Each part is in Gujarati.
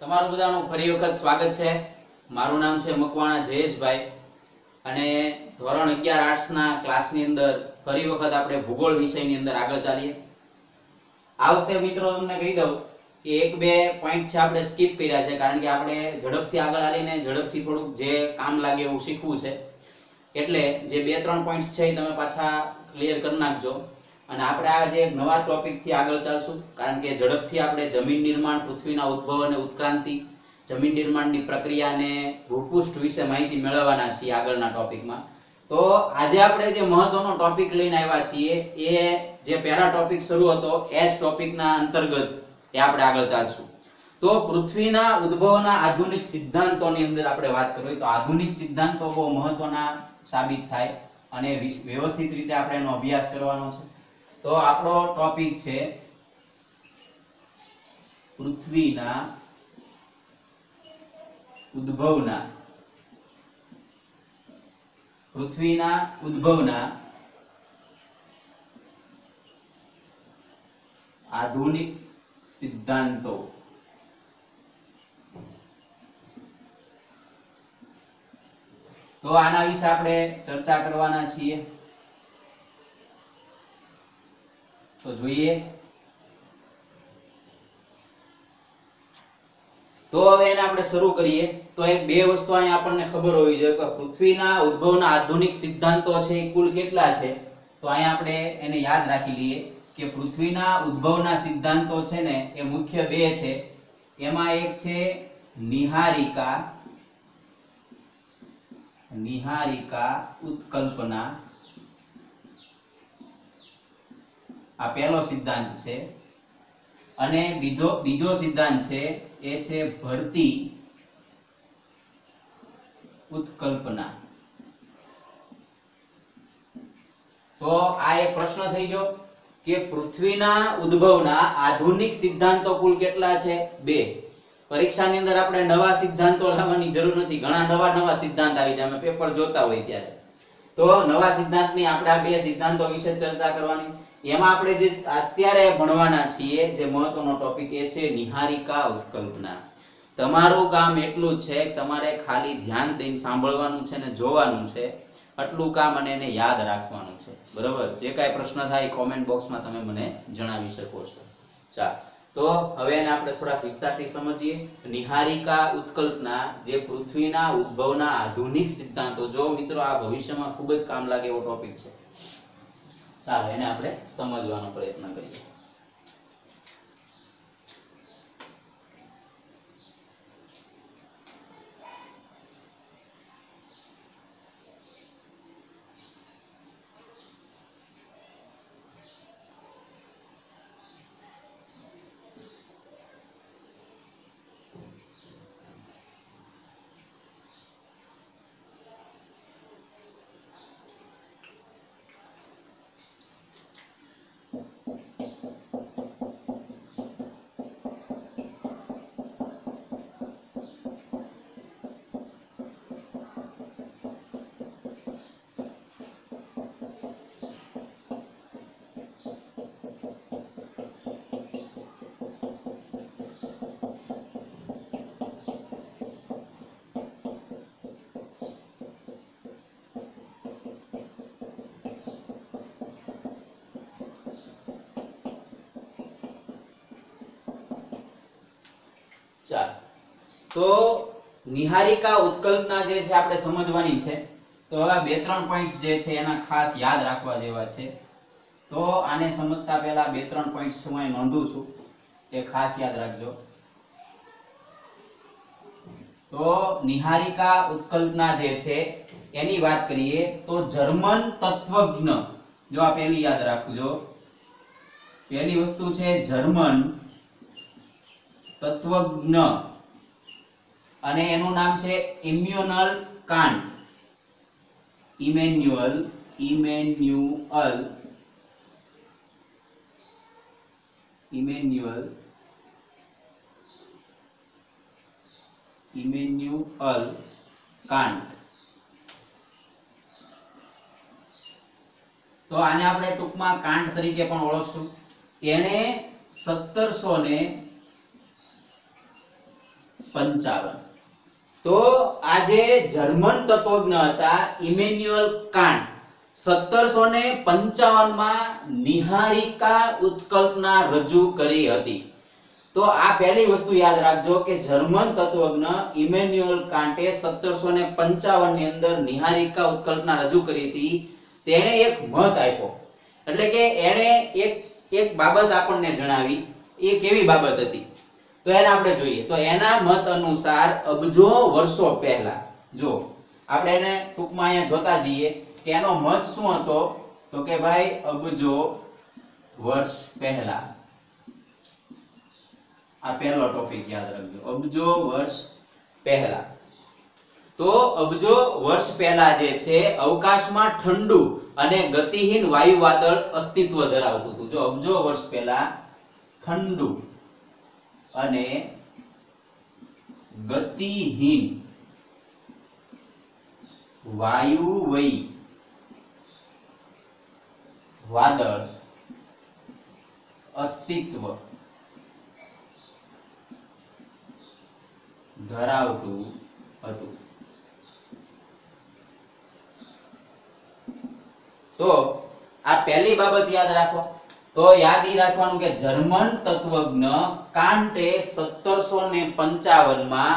તમારું બધાનું ફરી વખત સ્વાગત છે. મારું નામ છે મકવાણા જયેશભાઈ. અને ધોરણ અગિયાર આર્ટ્સના ક્લાસની અંદર ફરી વખત આપણે ભૂગોળ વિષયની અંદર આગળ ચાલીએ. આ વખતે મિત્રો તમને કહી દઉં કે એક બે પોઈન્ટ છે આપણે સ્કીપ કર્યા છે, કારણ કે આપણે ઝડપથી આગળ આવીને ઝડપથી થોડુંક જે કામ લાગે એવું શીખવું છે. એટલે જે બે ત્રણ પોઈન્ટ્સ છે એ તમે પાછા ક્લિયર કરી નાખજો. અને આપણે આ જે એક નવા ટોપિકથી આગળ ચાલશું, કારણ કે ઝડપથી આપણે જમીન નિર્માણ, પૃથ્વીના ઉદ્ભવ અને ઉત્ક્રાંતિ, જમીન નિર્માણની પ્રક્રિયાને ભૂપુષ્ઠ વિશે માહિતી મેળવવાના છીએ આગળના ટોપિકમાં તો આજે આપણે જે મહત્વનો ટોપિક લઈને આવ્યા છીએ, એ જે પહેલા ટોપિક શરૂ હતો, એ જ ટોપિકના અંતર્ગત એ આપણે આગળ ચાલશું. તો પૃથ્વીના ઉદ્ભવના આધુનિક સિદ્ધાંતોની અંદર આપણે વાત કરવી તો આધુનિક સિદ્ધાંતો બહુ મહત્વના સાબિત થાય અને વ્યવસ્થિત રીતે આપણે એનો અભ્યાસ કરવાનો છે. તો આપણો ટોપિક છે પૃથ્વીના ઉદ્ભવના. પૃથ્વીના ઉદ્ભવના. આધુનિક સિદ્ધાંતો. તો આના વિશે આપણે ચર્ચા કરવાના છીએ. તો જોઈએ. તો હવે એને આપણે શરૂ કરીએ. તો એક બે વસ્તુ અહીંયા આપણને ખબર હોવી જોઈએ કે પૃથ્વીના ઉદ્ભવના આધુનિક સિદ્ધાંતો છે એ કુલ કેટલા છે? તો અહીંયા આપણે એને યાદ રાખી લઈએ કે પૃથ્વીના ઉદ્ભવના સિદ્ધાંતો છે ને એ મુખ્ય બે છે. એમાં એક છે નિહારિકા નિહારિકા ઉત્કલ્પના આ પહેલો સિદ્ધાંત છે. અને બીજો બીજો સિદ્ધાંત છે, એ છે ભરતી ઉત્કલ્પના. તો આ એક પ્રશ્ન થઈ ગયો કે પૃથ્વીના ઉદ્ભવના આધુનિક સિદ્ધાંતો કુલ કેટલા છે? બે. પરીક્ષાની અંદર આપણે નવા સિદ્ધાંતો લાવવાની જરૂર નથી. ઘણા નવા નવા સિદ્ધાંત આવી જાય. અમે પેપર જોતા હોય ત્યારે. તો નવા સિદ્ધાંતની આપણે આ બે સિદ્ધાંતો વિશે ચર્ચા કરવાની. એમાં આપણે જે અત્યારે ભણવાના છીએ, જે મહત્વનો ટોપિક એ છે નિહારિકા ઉત્કલ્પના. તમારું કામ એટલું જ છે, તમારે ખાલી ધ્યાન દઈને સાંભળવાનું છે ને જોવાનું છે, આટલું કામ અને એને યાદ રાખવાનું છે. બરોબર? જે કાંઈ પ્રશ્ન થાય કોમેન્ટ બોક્સમાં તમે મને જણાવી શકો છો. ચાલ. તો હવે એને આપણે થોડા વિસ્તારથી સમજીએ. નિહારિકા ઉત્કલ્પના જે પૃથ્વીના ઉદ્ભવના આધુનિક સિદ્ધાંતો. જો મિત્રો આ ભવિષ્યમાં ખૂબ જ કામ લાગે એવો ટોપિક છે. ચાલો એને આપણે સમજવાનો પ્રયત્ન કરીએ. ચાલ. તો નિહારિકા ઉત્કલ્પના જે છે આપણે સમજવાની છે. તો હવે બે ત્રણ પોઈન્ટ જે છે એના ખાસ યાદ રાખવા જેવા છે. તો આને સમજતા પહેલા બે ત્રણ પોઈન્ટ હું અહીં નોંધું છું. એ ખાસ યાદ રાખજો. તો નિહારિકા ઉત્કલ્પના જે છે, એની વાત કરીએ તો જર્મન તત્વજ્ઞ. જો આ પહેલી યાદ રાખજો. પહેલી વસ્તુ છે જર્મન તત્વજ્ઞ. અને એનું નામ છે Immanuel Kant Immanuel Immanuel. Immanuel Immanuel Kant તો આને આપણે ટૂંકમાં કાન્ટ તરીકે પણ ઓળખશું. એણે સત્તરસો ને પંચાવન. તો આજે જર્મન તત્વજ્ઞ હતા ઇમેન્યુઅલ કાન્ટ. સત્તરસો ને પંચાવનમાં નિહારિકા ઉત્કલ્પના રજૂ કરી હતી. તો આ પહેલી વસ્તુ યાદ રાખજો કે જર્મન તત્વજ્ઞ ઇમેન્યુઅલ કાંટે સત્તરસો ને પંચાવનની અંદર નિહારિકા ઉત્કલ્પના રજૂ કરી હતી. તેણે એક મત આપ્યો. એટલે કે એણે એક એક બાબત આપણને જણાવી. એ કેવી બાબત હતી? તો એને આપણે જોઈએ. તો એના મત અનુસાર અબજો વર્ષો પહેલા. જો, આપણે એને ટૂંકમાં અહીંયા જોતા જઈએ કે એનો મત શું હતો? તો કે ભાઈ, અબજો વર્ષ પહેલા. આ પહેલો ટોપિક યાદ રાખજો. અબજો વર્ષ પહેલા. તો અબજો વર્ષ પહેલા જે છે, અવકાશમાં ઠંડુ અને ગતિહીન વાયુ વાદળ અસ્તિત્વ ધરાવતું હતું. જો, અબજો વર્ષ પહેલા ઠંડુ. અને ગતિહીન વાયુવય વાદળ અસ્તિત્વ ધરાવતું હતું. તો આ પહેલી બાબત યાદ રાખો. તો યાદ રાખવાનું કે જર્મન તત્વજ્ઞ કાન્ટે 1755 માં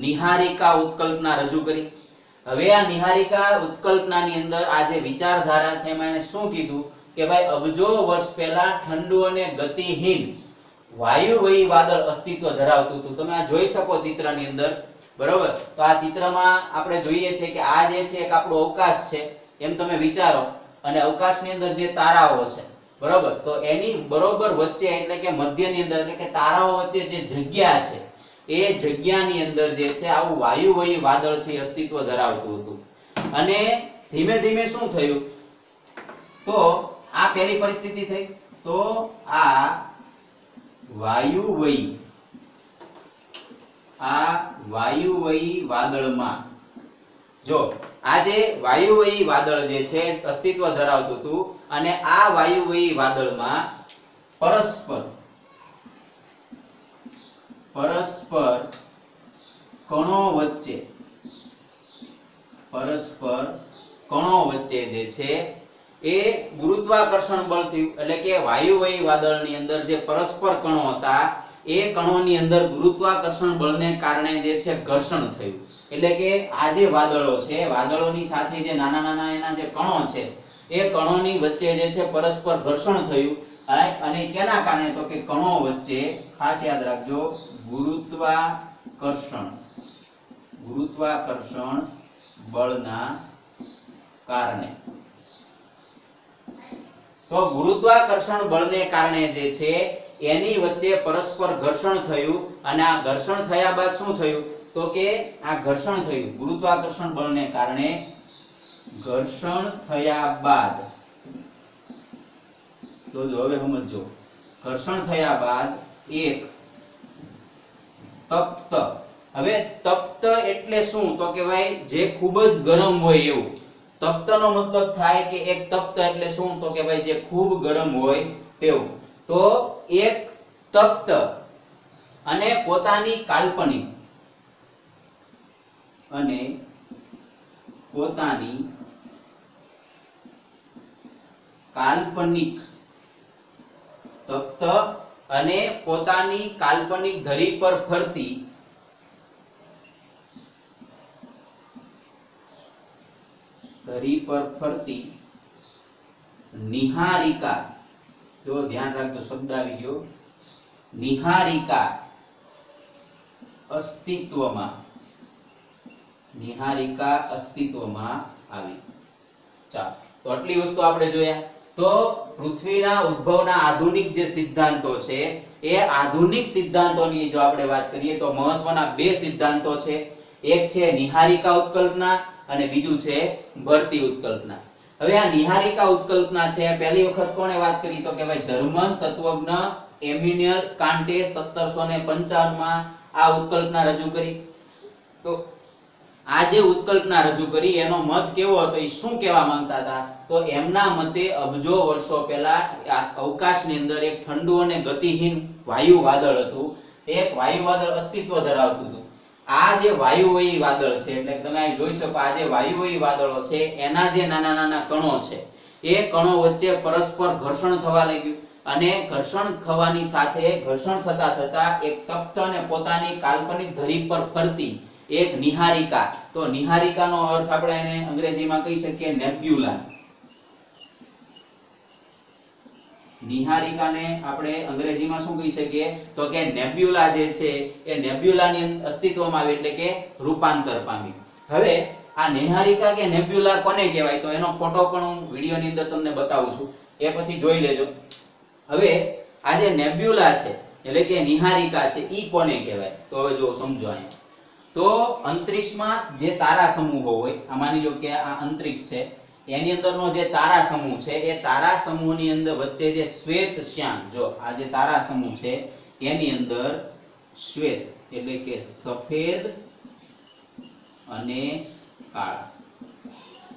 નિહારિકા ઉત્કલ્પના રજૂ કરી. હવે આ નિહારિકા ઉત્કલ્પનાની અંદર આ જે વિચારધારા છે એમાં એને શું કીધું? કે ભાઈ અબજો વર્ષ પહેલા ઠંડુ અને ગતિહીન વાયુવયી વાદળ અસ્તિત્વ ધરાવતું હતું. તમે આ જોઈ શકો ચિત્રની અંદર. બરોબર? તો આ ચિત્રમાં આપણે જોઈએ છે કે આ જે છે એક આપણો અવકાશ છે. એમ તમે વિચારો. અને અવકાશની અંદર જે તારાઓ છે બરોબર? તો એની બરોબર વચ્ચે એટલે કે મધ્યની અંદર એટલે કે તારાઓ વચ્ચે જે જગ્યા છે, એ જગ્યાની અંદર જે છે આવું વાયુવયી વાદળ છે અસ્તિત્વ ધરાવતું હતું. અને ધીમે ધીમે શું થયું? તો આ પહેલી પરિસ્થિતિ થઈ. તો આ વાયુવયી આ વાયુવયી વાદળમાં જો આ જે વાયુવયી વાદળ જે છે, અસ્તિત્વ ધરાવતું હતું અને આ વાયુવયી વાદળમાં પરસ્પર પરસ્પર કણો વચ્ચે, પરસ્પર કણો વચ્ચે જે છે, એ ગુરુત્વાકર્ષણ બળ થયું. એટલે કે વાયુવયી વાદળની અંદર જે પરસ્પર કણો હતા, એ કણોની અંદર ગુરુત્વાકર્ષણ બળને કારણે જે છે, ઘર્ષણ થયું. એટલે કે આ જે વાદળો છે, વાદળોની સાથે જે નાના નાના એના જે કણો છે, એ કણોની વચ્ચે જે છે પરસ્પર ઘર્ષણ થયું. અને- કેના કારણે તો કે કણો વચ્ચે, ખાસ યાદ રાખજો, ગુરુત્વાકર્ષણ. ગુરુત્વાકર્ષણ બળના કારણે. તો ગુરુત્વાકર્ષણ બળને કારણે જે છે, એની વચ્ચે પરસ્પર ઘર્ષણ થયું. અને આ ઘર્ષણ થયા બાદ શું થયું? તો કે આ ઘર્ષણ થયું. ગુરુત્વાકર્ષણ બળને કારણે ઘર્ષણ થયા બાદ, તો જો હવે સમજો ઘર્ષણ થયા બાદ એક તપ્ત. હવે તપ્ત એટલે શું? તો કે ભાઈ જે ખૂબ જ ગરમ હોય એવું. તપ્ત નો મતલબ થાય કે એક તપ્ત એટલે શું? તો કે ભાઈ જે ખૂબ ગરમ હોય તેવું. તો એક તપ્ત અને પોતાની કાલ્પનિક. અને પોતાની કાલ્પનિક તપ્ત અને પોતાની કાલ્પનિક ધરી પર ફરતી ધરી પર ફરતી નિહારિકા, જો ધ્યાન રાખજો, શબ્દ આવી ગયો. નિહારિકા અસ્તિત્વમાં નિહારિકા અસ્તિત્વમાં આવી. ચાલો, તો આટલી વસ્તુ આપણે જોયા. તો પૃથ્વીના ઉદ્ભવના આધુનિક જે સિદ્ધાંતો છે, એ આધુનિક સિદ્ધાંતોની જો આપણે વાત કરીએ તો મહત્વના બે સિદ્ધાંતો છે. એક છે નિહારિકા ઉત્કલ્પના અને બીજું છે ભરતી ઉત્કલ્પના. હવે આ નિહારિકા ઉત્કલ્પના છે, પહેલી વખત કોણે વાત કરી? તો કે ભાઈ જર્મન તત્વજ્ઞ એમ્યુનિયલ કાન્ટે 1755 માં આ ઉત્કલ્પના રજૂ કરી. તો આ જે ઉત્કલ્પના રજૂ કરી, એનો મત કેવો હતો એ શું કહેવા માંગતા હતા? તો એમના મતે અબજો વર્ષો પહેલા અવકાશની અંદર એક ઠંડુ અને ગતિહીન વાયુ વાદળ હતું. એક વાયુ વાદળ અસ્તિત્વ ધરાવતું હતું. આ જે વાયુવયી વાદળ છે, એટલે તમે અહીં જોઈ શકો, આ જે વાયુવયી વાદળો છે, એના જે નાના નાના કણો છે, એ કણો વચ્ચે પરસ્પર ઘર્ષણ થવા લાગ્યું અને ઘર્ષણ થવાની સાથે, ઘર્ષણ થતા થતા એક તપ્ત અને પોતાની કાલ્પનિક ધરી પર ફરતી એક નિહારિકા. તો નિહારિકાનો અર્થ આપણે એને અંગ્રેજીમાં કહી શકીએ નેબ્યુલા. નિહારિકાને આપણે અંગ્રેજીમાં શું કહી શકીએ? તો કે નેબ્યુલા જે છે, એ નેબ્યુલાની અસ્તિત્વમાં આવે એટલે કે રૂપાંતર પામી. હવે આ નિહારિકા કે નેબ્યુલા કોને કહેવાય? તો એનો ફોટો પણ હું વિડીયોની અંદર તમને બતાવું છું. એ પછી જોઈ લેજો. હવે આ જે નેબ્યુલા છે, એટલે કે નિહારિકા છે, ઈ કોને કહેવાય? તો હવે જો સમજો અહીંયા. તો અંતરિક્ષમાં જે તારા સમૂહો હોય, આ માની લો કે આ અંતરિક્ષ છે, એની અંદરનો જે તારા સમૂહ છે, એ તારા સમૂહની અંદર વચ્ચે જે શ્વેત શ્યામ, જો આ જે તારા સમૂહ છે, એની અંદર શ્વેત એટલે કે સફેદ અને કાળા.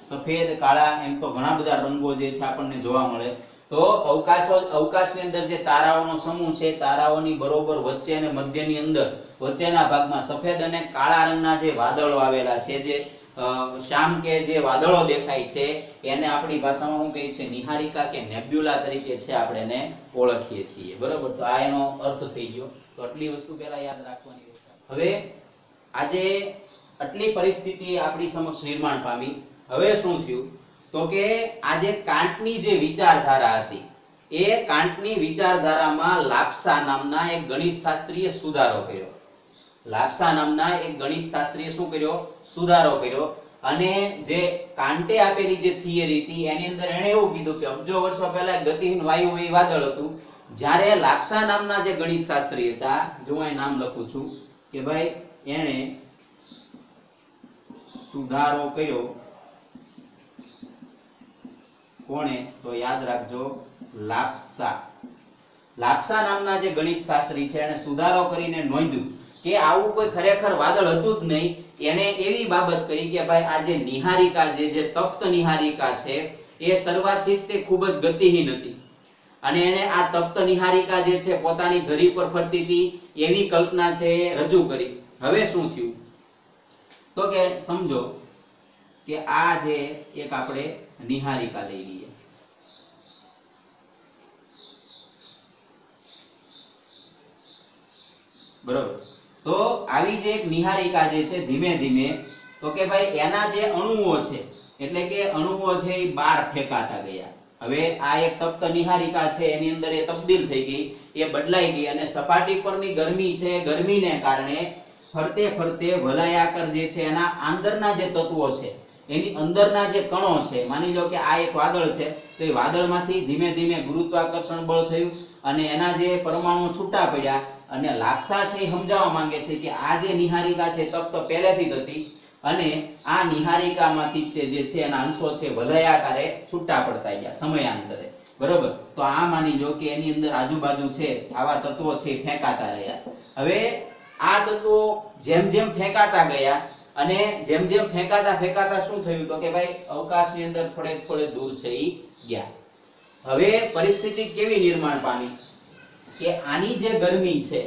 સફેદ, કાળા એમ તો ઘણા બધા રંગો જે છે આપણને જોવા મળે. તો અવકાશ, અવકાશની અંદર જે તારાઓનો સમૂહ છે, તારાઓની બરોબર વચ્ચે અને મધ્યની અંદર, વચ્ચેના ભાગમાં સફેદ અને કાળા રંગના જે વાદળો આવેલા છે, જે શ્યામ કે જે વાદળો દેખાય છે, એને આપણી ભાષામાં શું કહીએ છીએ નિહારિકા કે નેબ્યુલા તરીકે છે આપણે એને ઓળખીએ છીએ. બરોબર? તો આ એનો અર્થ થઈ ગયો. તો આટલી વસ્તુ પહેલા યાદ રાખવાની હવે આજે આટલી પરિસ્થિતિ આપણી સમક્ષ નિર્માણ પામી. હવે શું થયું? તો કે આજે કાંટની જે વિચારધારા હતી, એ કાંટની વિચારધારામાં લાપસા નામના એક ગણિત શાસ્ત્રીએ સુધારો કર્યો. લાપસા નામના એક ગણિત શાસ્ત્રીએ શું કર્યો? સુધારો કર્યો. અને જે કાંટે આપેલી જે થિયરી હતી, એની અંદર એણે એવું કીધું કે અબજો વર્ષો પહેલા ગતિહીન વાયુ એ વાદળ હતું. જ્યારે લાપસા નામના જે ગણિત શાસ્ત્રી હતા, જો હું નામ લખું છું, કે ભાઈ એણે સુધારો કર્યો. કોણે, તો યાદ રાખજો, લાપસા. લાપસા નામના જે ગણિત શાસ્ત્રી છે, એને સુધારો કરીને નોંધ્યું કે આવું કોઈ ખરેખર વાદળ હતું જ નહીં. એને એવી બાબત કરી કે ભાઈ, આ જે નિહારિકા જે જે તપ્ત નિહારિકા છે, એ શરૂઆતથી તે ખૂબ જ ગતિહીન હતી. અને એને આ તપ્ત નિહારિકા જે છે, પોતાની ધરી પર ફરતી હતી, એવી કલ્પના છે, એ રજૂ કરી. હવે શું થયું? તો કે, સમજો કે આ જે એક આપણે નિહારિકા લઈ લઈએ. બરોબર. તો આવી જે એક નિહારિકા જે છે ધીમે ધીમે, તો કે ભાઈ એના જે અણુઓ છે, એટલે કે અણુઓ છે એ બહાર ફેંકાતા ગયા. હવે આ એક તપ્ત નિહારિકા છે, એની અંદર એ તબદીલ થઈ ગઈ, એ બદલાઈ ગઈ અને સપાટી પરની ગરમી છે, ગરમીને કારણે ફરતે ફરતે વલયાકર જે છે એના અંદરના જે તત્વો છે એની અંદરના જે કણો છે, માની લો કે આ એક વાદળ છે, તો એ વાદળમાંથી ધીમે ધીમે ગુરુત્વાકર્ષણ બળ થયું અને એના જે પરમાણુ છૂટા પડ્યા અને લાપસા છે એ સમજાવવા માંગે છે કે આ જે નિહારિકા છે તપ્ત પહેલેથી જ હતી અને આ નિહારિકામાંથી છે જે છે એના અંશો છે વલયાકારે છૂટા પડતા ગયા સમયાંતરે. બરોબર? તો આ માની લો કે એની અંદર આજુબાજુ છે, આવા તત્વો છે ફેંકાતા રહ્યા. હવે આ તત્વો જેમ જેમ ફેંકાતા ગયા અને જેમ જેમ ફેંકાતા ફેંકાતા શું થયું તો કે ભાઈ અવકાશની અંદર થોડે થોડે દૂર થઈ ગયા. હવે પરિસ્થિતિ કેવી નિર્માણ પામી? કે આની જે ગરમી છે,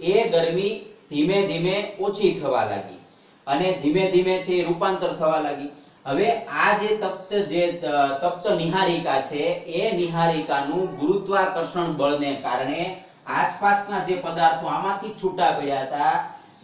એ ગરમી ધીમે ધીમે ઓછી થવા લાગી અને ધીમે ધીમે છે એ રૂપાંતર થવા લાગી. હવે આ જે તપ્ત જે તપ્ત નિહારિકા છે, એ નિહારિકાનું ગુરુત્વાકર્ષણ બળને કારણે આસપાસના જે પદાર્થો આમાંથી છૂટા પડ્યા હતા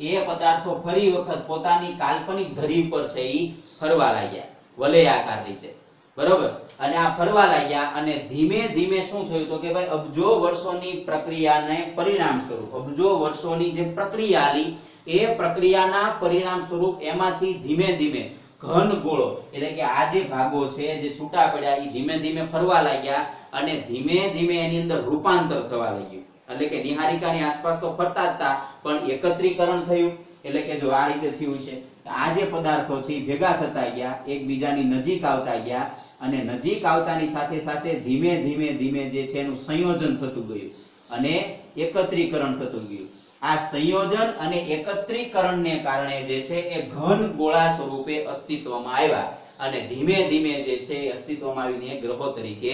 એ પદાર્થો ફરી વખત પોતાની કાલ્પનિક ધરી પર છે એ ફરવા લાગ્યા વલયાકાર રીતે. બરોબર? અને આ ફરવા લાગ્યા અને ધીમે ધીમે શું થયું તો કે ભાઈ અબજો વર્ષોની પ્રક્રિયાને પરિણામ સ્વરૂપ, અબજો વર્ષોની જે પ્રક્રિયા આલી, એ પ્રક્રિયાના પરિણામ સ્વરૂપ એમાંથી ધીમે ધીમે ઘન ગોળો, એટલે કે આ જે ભાગો છે જે છૂટા પડ્યા એ ધીમે ધીમે ફરવા લાગ્યા અને ધીમે ધીમે એની અંદર રૂપાંતર થવા લાગ્યું. એટલે કે નિહારિકાની આસપાસ તો ફરતા હતા પણ એકત્રીકરણ થયું. એટલે કે જો આ રીતે થયું છે આ જે પદાર્થો છે એ ભેગા થતા ગયા, એકબીજાની નજીક આવતા ગયા અને નજીક આવતાની સાથે સાથે ધીમે ધીમે ધીમે જે છે એનું સંયોજન થતું ગયું અને એકત્રીકરણ થતું ગયું. આ સંયોજન અને એકત્રીકરણને કારણે જે છે એ ઘન ગોળા સ્વરૂપે અસ્તિત્વમાં આવ્યા અને ધીમે ધીમે જે છે એ અસ્તિત્વમાં આવીને ગ્રહો તરીકે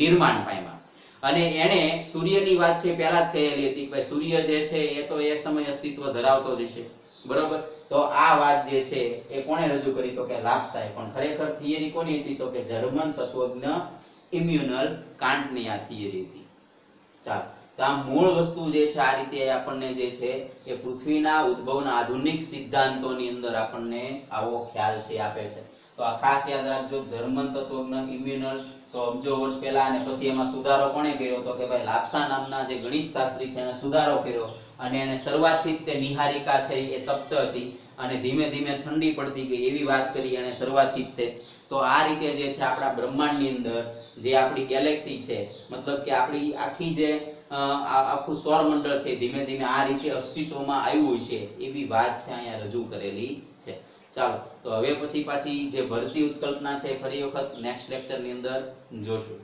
નિર્માણ પામ્યા. અને એણે સૂર્યની વાત છે પહેલા જ કહેલી હતી કે સૂર્ય જે છે એ તો એ સમય અસ્તિત્વ ધરાવતો જ છે બરોબર? તો આ વાત જે છે એ કોણે રજૂ કરી? તો કે લાપ્સાએ પણ ખરેખર થિયરી કોની હતી? તો કે જર્મન તત્વજ્ઞ ઇમ્યુનલ કાન્ટની આ થિયરી હતી. ચાલો. તો આ મૂળ વસ્તુ જે છે, આ રીતે આપણને જે છે એ પૃથ્વીના ઉદ્ભવના આધુનિક સિદ્ધાંતોની અંદર આપણને આવો ખ્યાલ છે, આપે છે. તો આ ખાસ યાદ રાખજો, જર્મન તત્વજ્ઞ ઇમ્યુનલ તો અબજો વર્ષ પહેલા અને પછી એમાં સુધારો કોણે કર્યો તો કે ભાઈ લાપસા નામના જે ગણિત શાસ્ત્રી છે એને સુધારો કર્યો અને એને શરૂઆતથી તે નિહારિકા છે એ તપ્ત હતી અને ધીમે ધીમે ઠંડી પડતી ગઈ એવી વાત કરી અને શરૂઆતથી તે. તો આ રીતે જે છે આપણા બ્રહ્માંડની અંદર જે આપણી ગેલેક્સી છે, મતલબ કે આપણી આખી જે આખું સૌરમંડળ છે ધીમે ધીમે આ રીતે અસ્તિત્વમાં આવ્યું છે એવી વાત છે અહીંયા રજૂ કરેલી. ચાલો, તો હવે પછી પાછી જે ભરતી ઉત્કલ્પના છે, ફરી વખત નેક્સ્ટ લેક્ચરની અંદર જોશું.